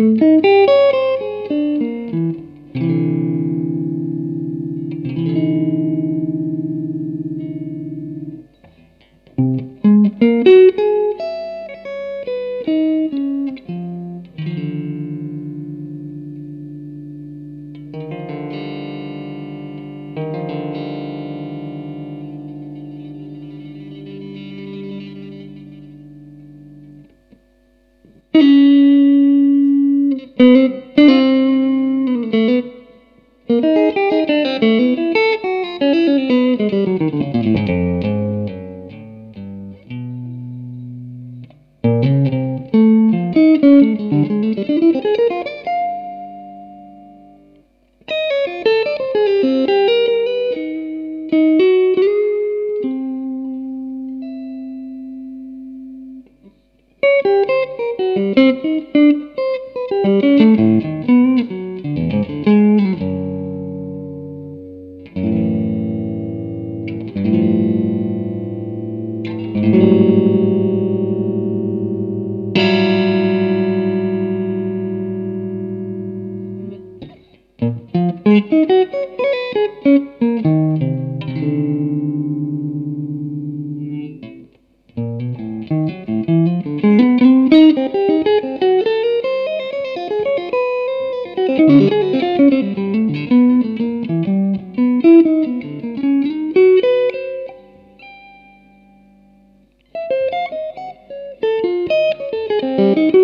Música